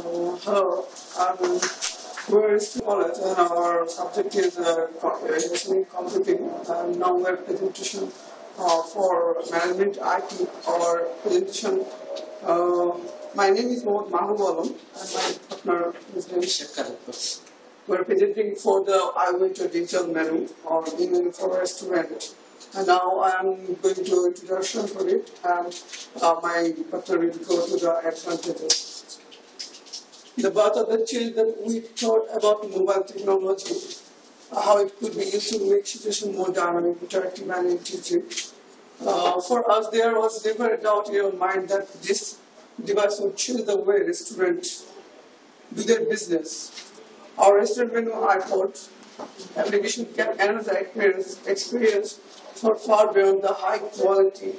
Hello, I'm we're in college and our subject is uh, co- computing. And now we're presentation uh, for management IT. Our presentation. Uh, my name is Mohammad Mahbub Alam and my partner is Shekhar We're presenting for the iWinter digital menu or e-menu for restaurant. And now I'm going to introduction for it and uh, my partner will go to the advantages the birth of the child that we thought about mobile technology, how it could be used to make situation more dynamic, interactive, and intuitive. Uh, for us, there was never a doubt in our mind that this device would change the way restaurants do their business. Our restaurant menu, I thought, application can enhance experience, experience for far beyond the high quality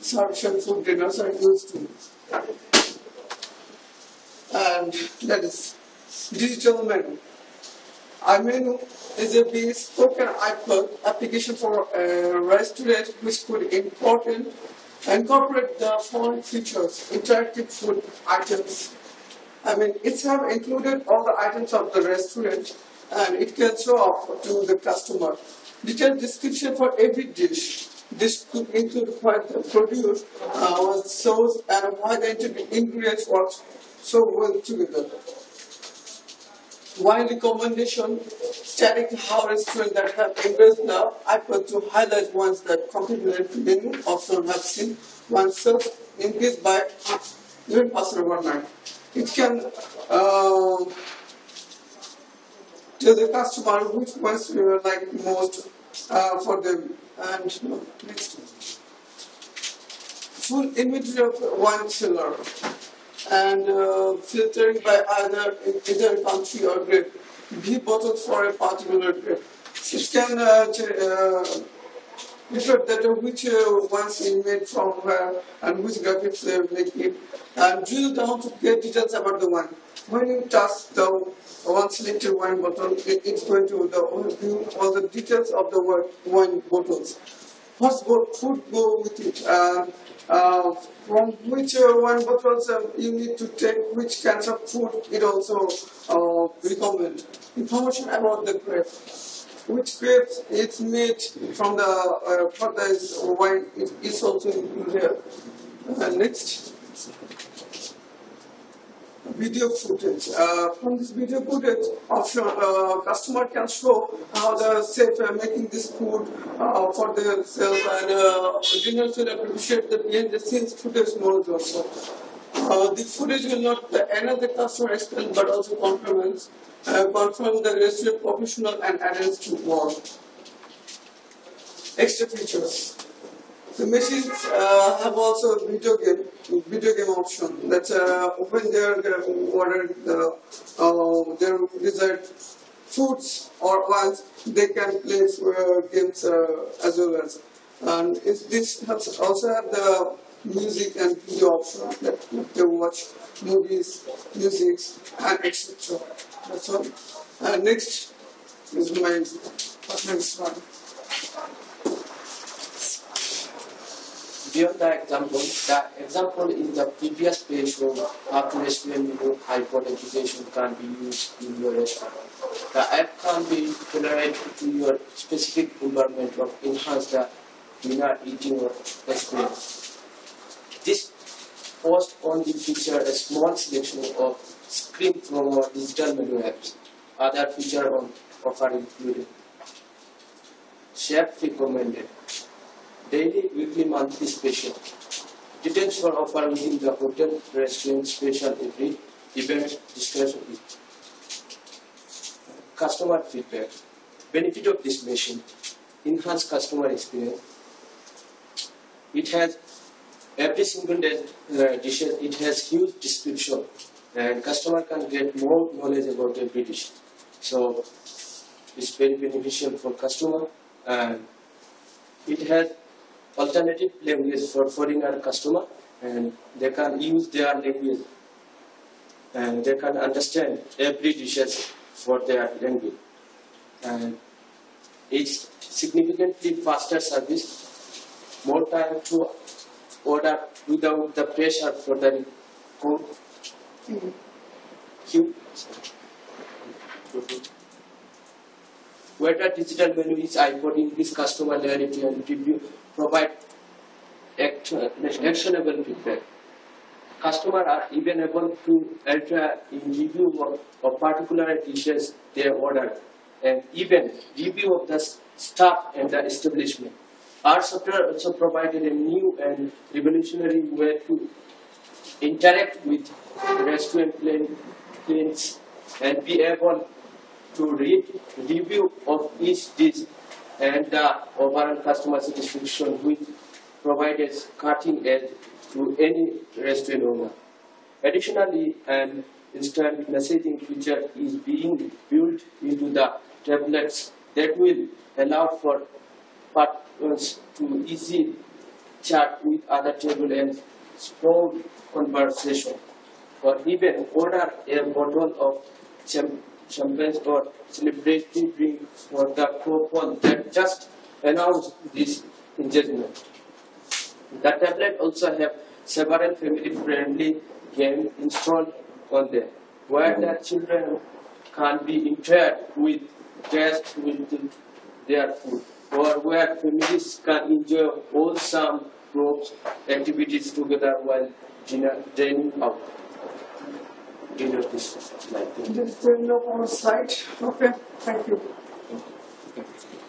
service and food dinners are used to and that is digital menu. iMenu is a bespoke iPad application for a restaurant which could import and incorporate the following features, interactive food items. I mean, it's have included all the items of the restaurant and it can show up to the customer. Detailed description for every dish. This could include what the produce uh, was sourced and why the ingredients were so well together. One recommendation static how restaurants that have embraced I iPad to highlight ones that complimentary menu option have seen one served increased by even percent overnight. It can uh, tell the customer which ones you like most uh, for them. And next full inventory of wine cellar and uh, filtering by either either country or grade. Be bottled for a particular grade. It can uh, ch- uh, reflect that uh, which uh, ones made from where and which graphics uh, make it, and drill down to get details about the wine. When you touch the one selected wine bottle, it, it's going to the all the details of the wine bottles. What food go with it? Uh, uh, from which uh, wine bottles uh, you need to take which kinds of food it also uh, recommend. Information about the grape. Which grapes it's made from the uh, product wine is also included here. Uh, next. Video footage. Uh, from this video footage, option uh, customer can show how the chef uh, making this food uh, for themselves, and uh, diners will appreciate the behind the scenes footage knowledge also. Uh, the footage will not enhance the customer experience, but also complements, uh, confirm the restaurant professional and adherence to work. Extra features. The machines uh, have also video game, video game option. That's uh, when they are uh, ordered the uh, their desired foods or wines, they can play uh, games uh, as well as. And this has also have the music and video option that they watch movies, music, and etc. That's all. Uh, next is my partner's one. Beyond the example, the example in the previous page shows how to iPod application can be used in your restaurant. The app can be tailored to your specific environment or enhance the dinner eating or experience. This post only feature a small selection of screen from our digital menu apps. Other feature on offer included. Chef recommended daily, weekly, monthly special. Details for offering within the hotel, restaurant special every event discussion with customer feedback. Benefit of this machine, enhance customer experience. It has every single day, uh, dish, it has huge description and customer can get more knowledge about every dish. So it's very beneficial for customer and it has alternative language for foreigner customer and they can use their language and they can understand every dishes for their language and it's significantly faster service more time to order without the pressure for the code Q. Whether digital menu is iPod increase customer loyalty and review provide act, actionable feedback. Customers are even able to enter in review of, of particular dishes they ordered and even review of the staff and the establishment. Our software also provided a new and revolutionary way to interact with restaurant clients and be able to read review of each dish and uh, the overall customer satisfaction which provided cutting edge to any restaurant owner. Additionally, an instant messaging feature is being built into the tablets that will allow for partners to easily chat with other table and spout conversation, or even order a bottle of champagne or celebratory drink for the couple that just announced this engagement. The tablet also have several family-friendly games installed on them, where the children can be interact with guests with their food, or where families can enjoy wholesome groups activities together while dinner, dining out. Dinner this like Just uh, on the site. Okay, thank you. Okay.